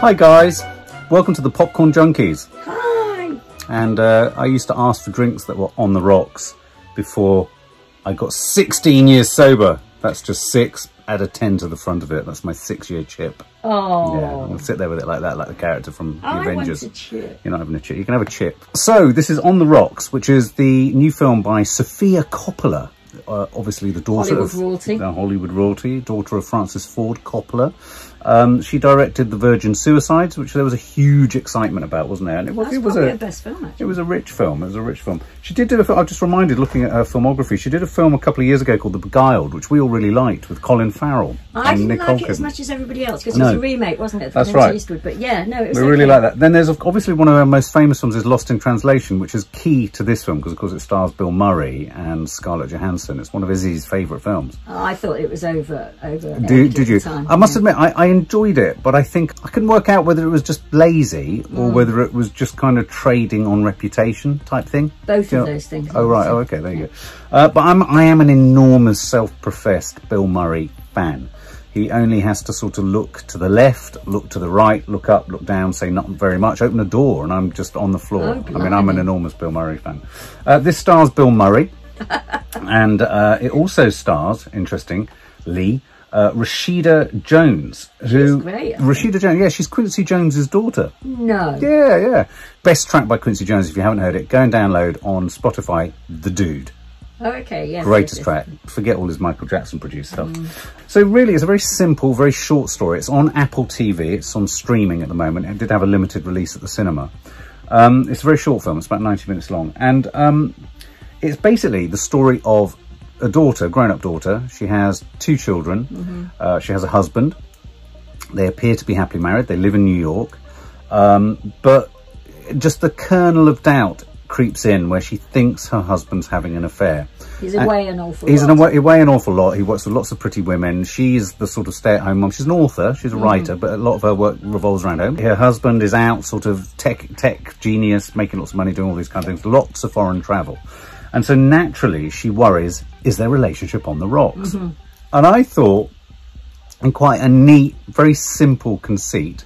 Hi guys, welcome to the Popcorn Junkies. Hi. And uh, I used to ask for drinks that were on the rocks before I got 16 years sober. That's just six, add a 10 to the front of it. That's my six year chip. Oh. Yeah, I'm gonna sit there with it like that, like the character from the I Avengers. want a chip. You're not having a chip. You can have a chip. So this is On the Rocks, which is the new film by Sofia Coppola. Uh, obviously the daughter Hollywood of royalty. the Hollywood royalty, daughter of Francis Ford Coppola. Um, she directed The Virgin Suicides, which there was a huge excitement about, wasn't there? And it was, That's it was a her best film, it was a rich film. It was a rich film. She did do a film. I'm just reminded, looking at her filmography, she did a film a couple of years ago called The Beguiled, which we all really liked, with Colin Farrell I and didn't Nicole like it as much as everybody else because No. it was a remake, wasn't it? That's right. Eastwood. But yeah, no, it was We really like that. Then there's obviously one of her most famous films is Lost in Translation, which is key to this film because, of course, it stars Bill Murray and Scarlett Johansson. It's one of Izzy's favourite films. Oh, I thought it was over. over Do, did you? Time. I must yeah. admit, I, I enjoyed it, but I think I couldn't work out whether it was just lazy Mm. or whether it was just kind of trading on reputation type thing. Both You of know- those things. Oh right. Oh okay. There you go. Uh, but I'm I am an enormous self-professed Bill Murray fan. He only has to sort of look to the left, look to the right, look up, look down, say not very much, open a door, and I'm just on the floor. Oh, I mean, I'm an enormous Bill Murray fan. Uh, this stars Bill Murray, and uh, it also stars, interestingly, uh, Rashida Jones, who great, Rashida Jones, yeah, she's Quincy Jones's daughter. No. Yeah, yeah. Best track by Quincy Jones. If you haven't heard it, go and download on Spotify. The Dude, Oh, okay. Yes. greatest track. Forget all his Michael Jackson produced stuff. So really, it's a very simple, very short story. It's on Apple TV. It's on streaming at the moment. It did have a limited release at the cinema. Um, it's a very short film. It's about ninety minutes long, and um, it's basically the story of a daughter, grown-up daughter. She has two children. Uh, she has a husband. They appear to be happily married. They live in New York, um, but just the kernel of doubt creeps in where she thinks her husband's having an affair. He's away an awful He's lot. away, an awful lot. He works with lots of pretty women. She's the sort of stay-at-home mum. She's an author. She's a writer, but a lot of her work revolves around home. Her husband is out, sort of tech tech genius, making lots of money, doing all these kind of things. Lots of foreign travel, and so naturally she worries: is their relationship on the rocks? Mm-hmm. And I thought, in quite a neat, very simple conceit,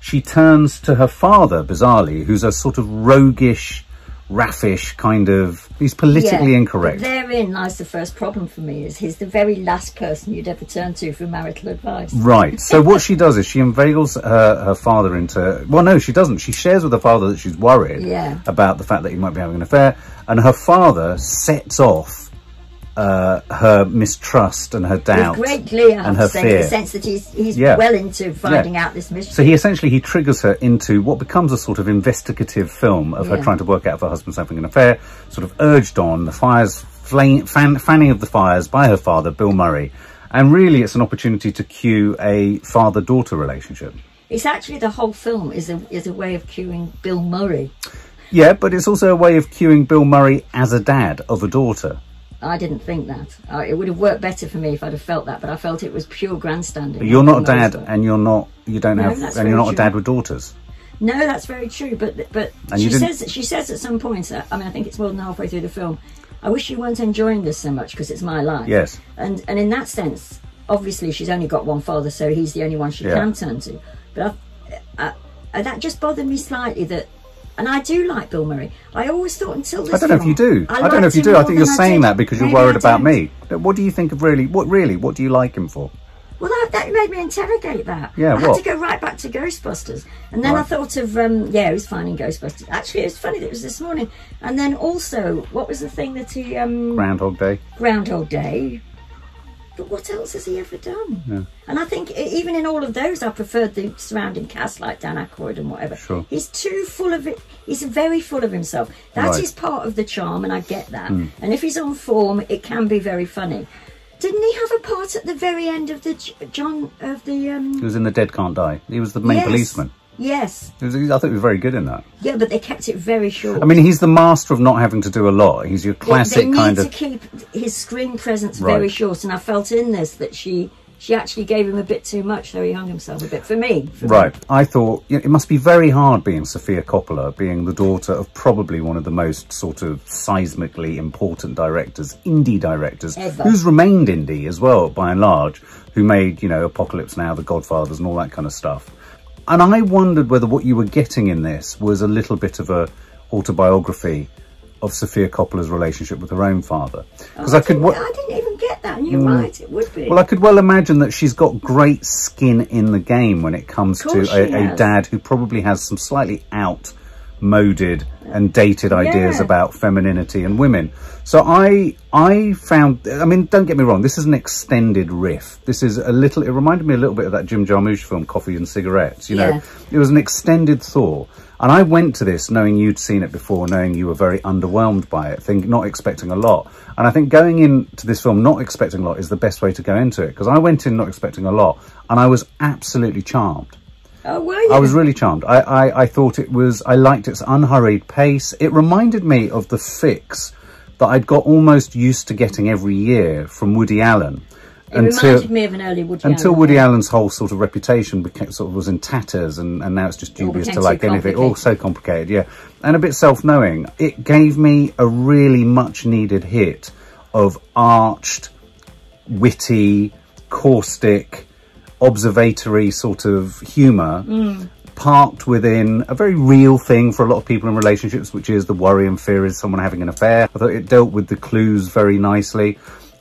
she turns to her father, bizarrely, who's a sort of roguish, raffish kind of. He's politically Yeah, incorrect. Therein lies the first problem for me. Is he's the very last person you'd ever turn to for marital advice. Right. So what she does is she inveigles her, her father into. Well, no, she doesn't. She shares with her father that she's worried Yeah. about the fact that he might be having an affair, and her father sets off uh, her mistrust and her doubt With great have and her fear. the sense that he's he's Yeah. well into finding Yeah. out this mystery. So he essentially he triggers her into what becomes a sort of investigative film of her trying to work out if her husband's having an affair, sort of urged on the fires, flame, fan, fanning of the fires by her father, Bill Murray. And really, it's an opportunity to cue a father-daughter relationship. It's actually the whole film is a is a way of cueing Bill Murray. Yeah, but it's also a way of cueing Bill Murray as a dad of a daughter. I didn't think that. Uh, it would have worked better for me if I'd have felt that, but I felt it was pure grandstanding. But you're not a for the most dad, and you're not, you don't No, have, and you're not a dad with daughters. No, that's very true. But but And she says she says at some point. uh, I mean, I think it's more than halfway through the film. I wish you weren't enjoying this so much because it's my life. Yes. And and in that sense, obviously she's only got one father, so he's the only one she Yeah. can turn to. But I, I, I, that just bothered me slightly that. And I do like Bill Murray. I always thought until this I don't know if you do. I, don't know if you do. I think you're I saying did. that because you're worried about me. But What do you think of really? What really? What do you like him for? Well, that, that made me interrogate that. Yeah, I had to go right back to Ghostbusters, and then I thought of um, yeah, he was fine in Ghostbusters. Actually, it was funny that it was this morning. And then also, what was the thing that he um, Groundhog Day. Groundhog Day? But what else has he ever done? And I think even in all of those, I preferred the surrounding cast, like Dan Aykroyd and whatever. Sure. He's too full of it. He's very full of himself. That is Right. Hmm. part of the charm, and I get that. And if he's on form, it can be very funny. Didn't he have a part at the very end of the John of the? Um, He was in The Dead Can't Die. He was the main yes. policeman. Yes, was, I thought he was very good in that. yeah, but they kept it very short. I mean, he's the master of not having to do a lot. He's your classic They- classic they need kind to of. keep his screen presence very short, and I felt in this that she she actually gave him a bit too much, so he hung himself a bit. For me, for me. Right. I thought you know, it must be very hard being Sofia Coppola, being the daughter of probably one of the most sort of seismically important directors, indie directors, Ever. who's remained indie as well by and large, who made, you know, Apocalypse Now, The Godfathers and all that kind of stuff. And I wondered whether what you were getting in this was a little bit of a autobiography of Sofia Coppola's relationship with her own father. Because oh, I, I, could, I didn't even get that. And you're mm, right, it would be. Well, I could well imagine that she's got great skin in the game when it comes to a, a, dad who probably has some slightly outmoded and dated ideas yeah. about femininity and women. So I I found, I mean, don't get me wrong, this is an extended riff. This is a little, it reminded me a little bit of that Jim Jarmusch film, Coffee and Cigarettes. You know, yeah. it was an extended Thor. And I went to this knowing you'd seen it before, knowing you were very underwhelmed by it, think not expecting a lot. And I think going into this film not expecting a lot is the best way to go into it. Because I went in not expecting a lot and I was absolutely charmed. Oh, were you? I was really charmed. I, I, I thought it was, I liked its unhurried pace. It reminded me of the fix that I'd got almost used to getting every year from Woody Allen. It until, reminded me of an early Woody Until Allen, Woody. Allen's whole sort of reputation became, sort of was in tatters and, and now it's just dubious to like anything. All so complicated, yeah. And a bit self-knowing. It gave me a really much needed hit of arched, witty, caustic, observatory sort of humour mm. parked within a very real thing for a lot of people in relationships, which is the worry and fear is someone having an affair. I thought it dealt with the clues very nicely.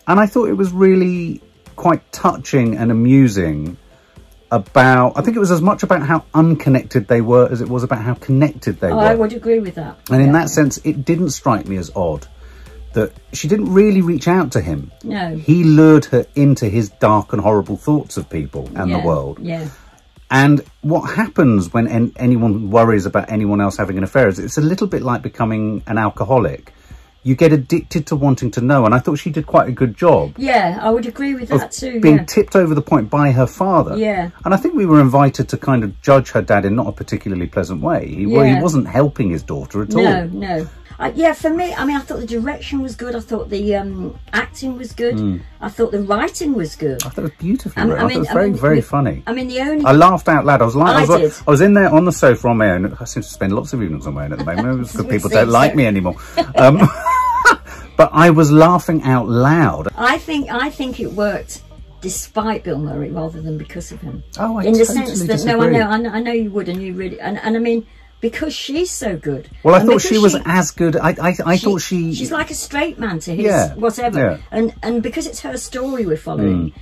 And I thought it was really quite touching and amusing about, I think it was as much about how unconnected they were as it was about how connected they oh, were. I would agree with that. And yeah. in that sense, it didn't strike me as odd that she didn't really reach out to him. No. He lured her into his dark and horrible thoughts of people and yeah. the world. Yeah. And what happens when en anyone worries about anyone else having an affair is it's a little bit like becoming an alcoholic you get addicted to wanting to know. And I thought she did quite a good job. Yeah, I would agree with that too. Being yeah. tipped over the point by her father. Yeah. And I think we were invited to kind of judge her dad in not a particularly pleasant way. He, yeah. well, he wasn't helping his daughter at no, all. No, no. Uh, yeah, for me, I mean, I thought the direction was good. I thought the um, acting was good. Mm. I thought the writing was good. I thought it was beautifully I, mean, I mean, it was very, I mean, very funny. I mean, the only... I laughed out loud. I was like, I, I, was, I was in there on the sofa on my own. I seem to spend lots of evenings on my own at the moment because people don't so. like me anymore. Um, but I was laughing out loud. I think I think it worked despite Bill Murray rather than because of him. Oh, I in the sense that disagree. no, I know, I know, I know you would, and you really, and, and I mean because she's so good. Well, I thought she was as good. I I, I she, thought she she's like a straight man to his yeah, whatever, yeah. and and because it's her story we're following. Mm.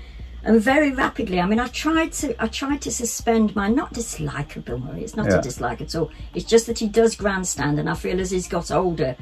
And very rapidly, I mean, I tried to, I tried to suspend my not dislike of Bill Murray. It's not yeah. a dislike at all. It's just that he does grandstand, and I feel as he's got older,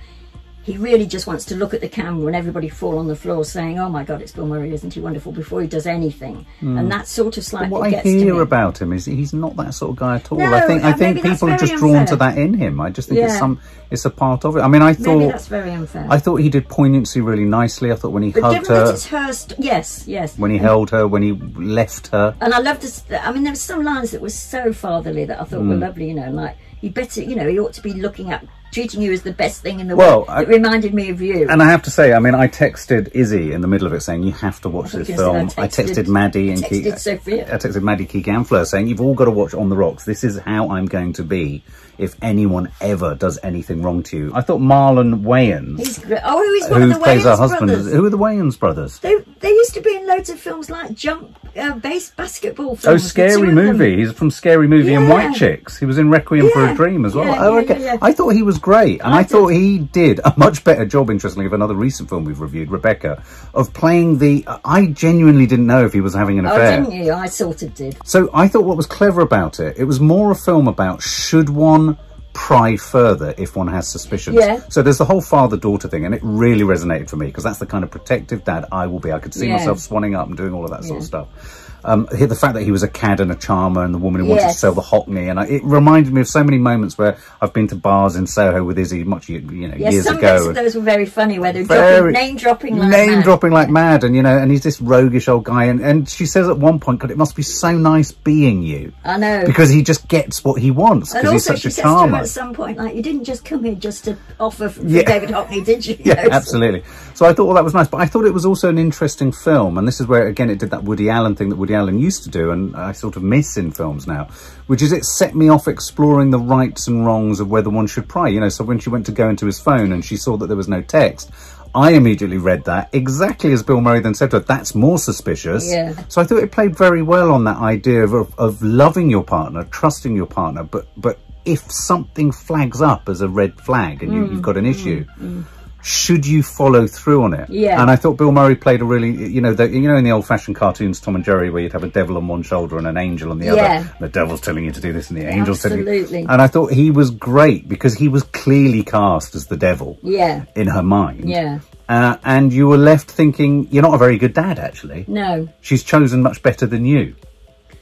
he really just wants to look at the camera and everybody fall on the floor saying, "Oh my God, it's Bill Murray, isn't he wonderful?" Before he does anything, mm. and that sort of slightly. But what I hear about him is he's not that sort of guy at all. No, I think I think people are just drawn to that in him. I just think yeah. it's some it's a part of it. I mean, I thought maybe that's very unfair. I thought he did poignancy really nicely. I thought when he but hugged her, her yes, yes. When he and, held her, when he left her, and I loved this. I mean, there were some lines that were so fatherly that I thought mm. were lovely. You know, like he better, you know, he ought to be looking at treating you as the best thing in the well, world. I, it reminded me of you. And I have to say, I mean, I texted Izzy in the middle of it saying, you have to watch this film. I texted, I texted, Maddie and texted Sophia. I texted Maddie Key Gamfler saying, you've all got to watch On the Rocks. This is how I'm going to be if anyone ever does anything wrong to you. I thought Marlon Wayans. He's. Oh, he's one who of the plays Wayans husband. Brothers. Who are the Wayans brothers? They, they used to be in loads of films like Jump, uh, base basketball films. Oh, Scary Movie. He's from Scary Movie yeah. and White Chicks. He was in Requiem yeah. for a Dream as well. Yeah, oh, okay. I thought he was great. And I, I thought he did a much better job, interestingly, of another recent film we've reviewed, Rebecca, of playing the... I genuinely didn't know if he was having an oh, affair. Oh, didn't you? I sort of did. So I thought what was clever about it, it was more a film about should one pry further if one has suspicions. Yeah. So there's the whole father-daughter thing, and it really resonated for me because that's the kind of protective dad I will be. I could see yeah. myself swanning up and doing all of that yeah. sort of stuff. Um, the fact that he was a cad and a charmer and the woman who yes. wanted to sell the Hockney. And I, it reminded me of so many moments where I've been to bars in Soho with Izzy much, you know, yes, years some ago. Some those were very funny where they're very, dropping, name dropping like Name mad. dropping like mad. And, you know, and he's this roguish old guy. And, and she says at one point, God, it must be so nice being you. I know. Because he just gets what he wants because he's such a charmer. at some point, like, you didn't just come here just to offer for yeah. David Hockney, did you? yeah, absolutely. So I thought, well, that was nice. But I thought it was also an interesting film. And this is where, again, it did that Woody Allen thing that Woody Allen used to do and I sort of miss in films now, which is it set me off exploring the rights and wrongs of whether one should pry. You know, so when she went to go into his phone and she saw that there was no text, I immediately read that exactly as Bill Murray then said to her, that's more suspicious. Yeah. So I thought it played very well on that idea of, of, loving your partner, trusting your partner, but, but if something flags up as a red flag and you, have got an issue, mm, mm should you follow through on it? Yeah. And I thought Bill Murray played a really, you know, the, you know, in the old-fashioned cartoons, Tom and Jerry, where you'd have a devil on one shoulder and an angel on the yeah. other. The devil's telling you to do this, and the angel's Absolutely. telling you. And I thought he was great because he was clearly cast as the devil. Yeah. In her mind. Yeah. Uh, and you were left thinking, you're not a very good dad, actually. No. She's chosen much better than you.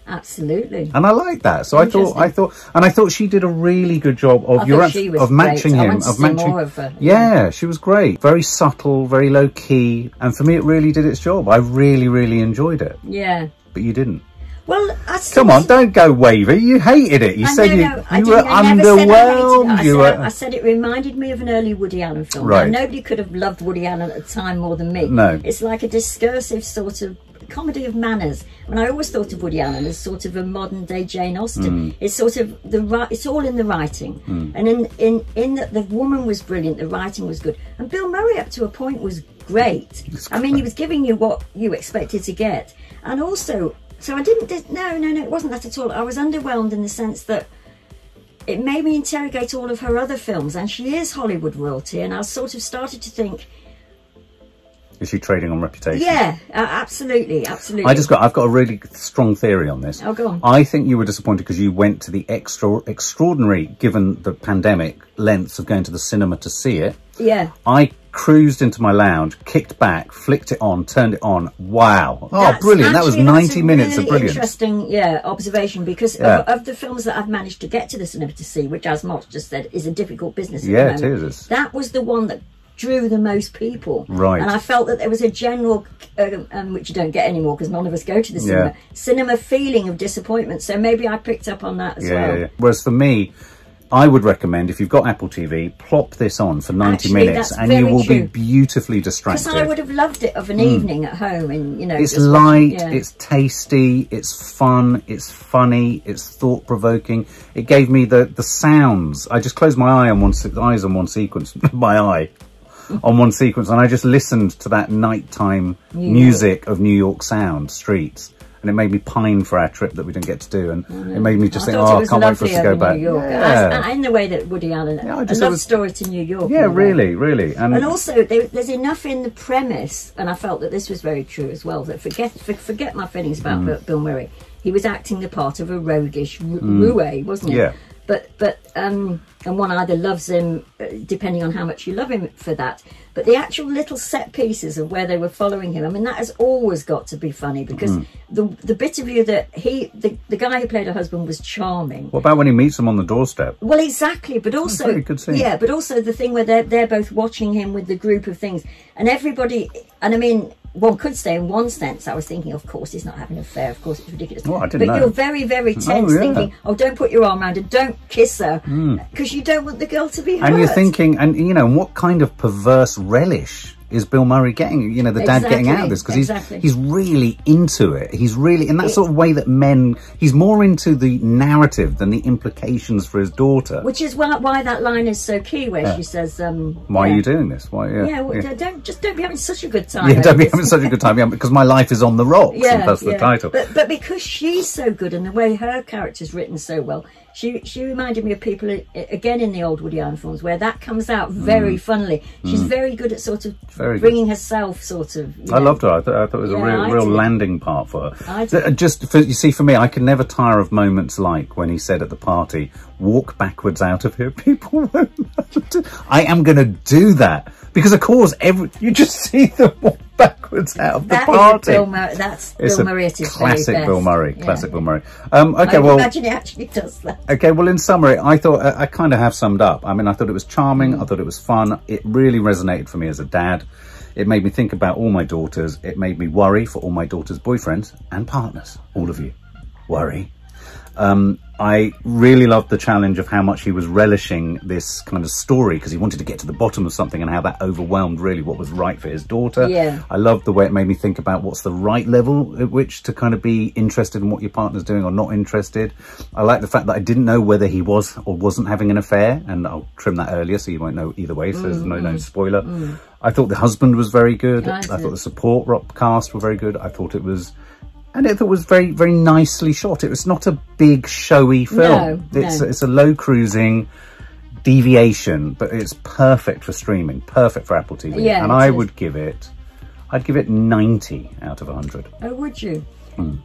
Absolutely. And I like that. So I thought, I thought, and I thought she did a really good job of your of matching great. him, of matching. Of her, yeah. yeah, she was great. Very subtle, very low key, and for me, it really did its job. I really, really enjoyed it. Yeah. But you didn't. Well, come on, don't go wavy. You hated it. You I said know, you, no, you were underwhelmed. I, you said, were... I said it reminded me of an early Woody Allen film. Right. Now, nobody could have loved Woody Allen at the time more than me. No. It's like a discursive sort of comedy of manners. And I always thought of Woody Allen as sort of a modern day Jane Austen. Mm. It's sort of the. It's all in the writing, mm. and in in in that the woman was brilliant, the writing was good, and Bill Murray up to a point was great. I mean, he was giving you what you expected to get, and also. So I didn't. No, no, no. It wasn't that at all. I was underwhelmed in the sense that it made me interrogate all of her other films, and she is Hollywood royalty. And I sort of started to think, is she trading on reputation? Yeah, uh, absolutely, absolutely. I just got, I've got a really strong theory on this. Oh, go on. I think you were disappointed because you went to the extra, extraordinary, given the pandemic, lengths of going to the cinema to see it. Yeah. I cruised into my lounge, kicked back, flicked it on, turned it on. Wow. Oh, that's brilliant. That was 90 minutes really of brilliant. interesting, yeah, observation because yeah. Of, of, the films that I've managed to get to the cinema to see, which as Mark just said, is a difficult business. Yeah, it is. That was the one that drew the most people. Right. And I felt that there was a general, uh, um, which you don't get anymore because none of us go to the cinema, yeah. cinema feeling of disappointment. So maybe I picked up on that as yeah, well. Yeah. Whereas for me, I would recommend if you've got Apple TV, plop this on for 90 Actually, minutes and you will true. be beautifully distracted. Because I would have loved it of an mm. evening at home and, you know. It's light, yeah. it's tasty, it's fun, it's funny, it's thought provoking. It gave me the, the sounds. I just closed my eye on one, eyes on one sequence, my eye on one sequence and I just listened to that nighttime music of New York sound streets and it made me pine for our trip that we didn't get to do and mm. it made me just I think oh I can't wait for us to go back New York. Yeah. in the way that Woody Allen yeah, I love was, story to New York yeah really really and, and also there, there's enough in the premise and I felt that this was very true as well that forget forget my feelings about mm. Bill Murray he was acting the part of a roguish mm. roue wasn't he yeah but but um, and one either loves him uh, depending on how much you love him for that. But the actual little set pieces of where they were following him, I mean, that has always got to be funny because mm. the the bit of you that he the, the guy who played her husband was charming. What about when he meets him on the doorstep? Well, exactly, but also yeah, but also the thing where they're they're both watching him with the group of things, and everybody, and I mean one could say in one sense, I was thinking, of course, he's not having an affair. Of course, it's ridiculous. Oh, but know. you're very, very oh, tense, oh, yeah. thinking, "Oh, don't put your arm around her, don't kiss her, because mm. you don't want the girl to be hurt." And you're thinking, and you know, what kind of perverse relish is Bill Murray getting, you know, the exactly, dad getting out of this because exactly. he's he's really into it. He's really in that it, sort of way that men. He's more into the narrative than the implications for his daughter. Which is why, why that line is so key, where yeah. she says, um, "Why yeah. are you doing this? Why? Yeah, yeah, well, yeah, don't just don't be having such a good time. Yeah, don't be having such a good time. Yeah, because my life is on the rocks. Yeah, that's the title. But but because she's so good and the way her character's written so well, she she reminded me of people again in the old Woody Allen films where that comes out very mm. funnily. She's mm. very good at sort of very bringing good. herself sort of. I loved her. I, th I thought it was yeah, a real real landing part for her. i Just for, you see, for me, I can never tire of moments like when he said at the party, "Walk backwards out of here, people." won't." I am going to do that because, of course, every you just see them walk backwards out of the that party. Bill Murray. That's it's Bill Murray classic Bill Murray. Yeah. Classic Bill Murray. Um, okay, I well, imagine he actually does that. Okay, well, in summary, I thought I, I kind of have summed up. I mean, I thought it was charming. Mm. I thought it was fun. It really resonated for me as a dad. It made me think about all my daughters. It made me worry for all my daughters' boyfriends and partners. All of you, worry. Um, I really loved the challenge of how much he was relishing this kind of story because he wanted to get to the bottom of something and how that overwhelmed really what was right for his daughter. Yeah. I loved the way it made me think about what's the right level at which to kind of be interested in what your partner's doing or not interested. I like the fact that I didn't know whether he was or wasn't having an affair and I'll trim that earlier so you won't know either way so mm, there's no, mm, no spoiler. Mm. I thought the husband was very good. I, I thought the support cast were very good. I thought it was and it was very, very nicely shot. It was not a big, showy film. No, it's, no. it's a low cruising deviation, but it's perfect for streaming, perfect for Apple TV. Yeah, and I is. would give it, I'd give it 90 out of 100. Oh, would you? Hmm.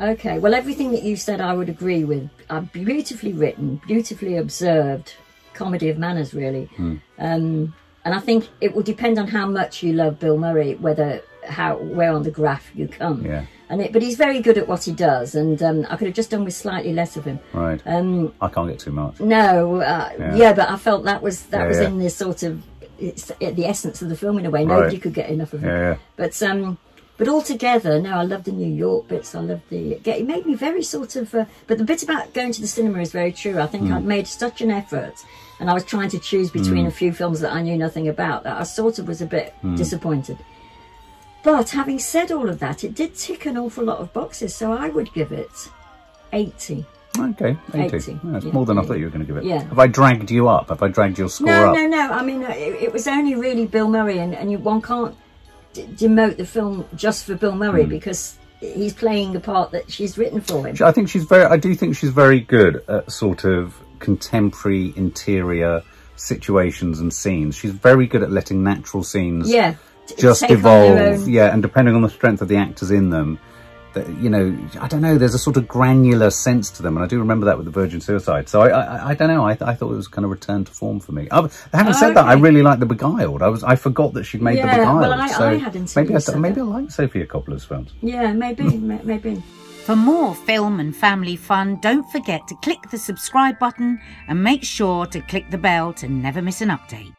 Okay, well, everything that you said I would agree with. Uh, beautifully written, beautifully observed, comedy of manners, really. Hmm. Um, and I think it will depend on how much you love Bill Murray, whether how where on the graph you come. Yeah. And it, but he's very good at what he does, and um, I could have just done with slightly less of him. Right. Um, I can't get too much. No. Uh, yeah. yeah. but I felt that was that yeah, was yeah. in this sort of it's the essence of the film in a way. Nobody right. could get enough of it. Yeah, But um, but altogether, no, I love the New York bits. I love the. It made me very sort of. Uh, but the bit about going to the cinema is very true. I think mm. I'd made such an effort, and I was trying to choose between mm. a few films that I knew nothing about. That I sort of was a bit mm. disappointed. But having said all of that, it did tick an awful lot of boxes, so I would give it 80. Okay, 80. 80. Yeah, more than I thought you were going to give it. Yeah. Have I dragged you up? Have I dragged your score no, up? No, no, no. I mean, it, it was only really Bill Murray, and, and you, one can't demote the film just for Bill Murray mm. because he's playing the part that she's written for him. I think she's very, I do think she's very good at sort of contemporary interior situations and scenes. She's very good at letting natural scenes yeah just evolve. Yeah, and depending on the strength of the actors in them, that, you know, I don't know, there's a sort of granular sense to them. And I do remember that with the Virgin Suicide. So I, I, I don't know, I, I thought it was kind of return to form for me. I, having oh, said okay. that, I really like The Beguiled. I was I forgot that she'd made yeah, The Beguiled. Well, I, so I hadn't maybe I, maybe I like Sofia Coppola's films. Yeah, maybe, hmm. maybe. For more film and family fun, don't forget to click the subscribe button and make sure to click the bell to never miss an update.